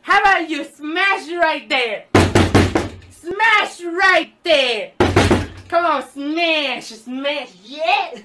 How about you smash right there? Smash right there! Come on, smash, smash, yeah!